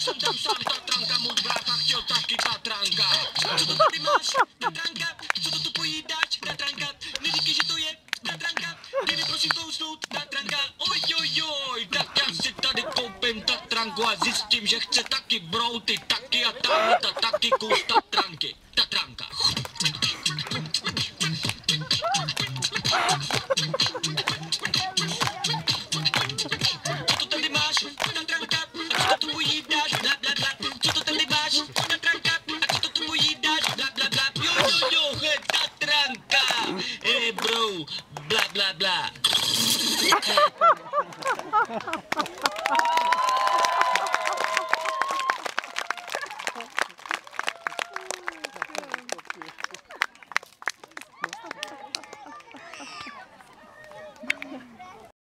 jsem tam sám Tatranka, můj brácha chtěl taky Tatranka. Co to tady máš, Tatranka? Co to tu pojídáš, Tatranka? Neříkej, že to je Tatranka. Dej mi prosím kousnout, Tatranka. Oj, oj, oj, tak já si tady koupím Tatranku a zjistím, že chce taky brouty, taky a tamhle ta taky kus Tatranky. blue, blah, blah, blah.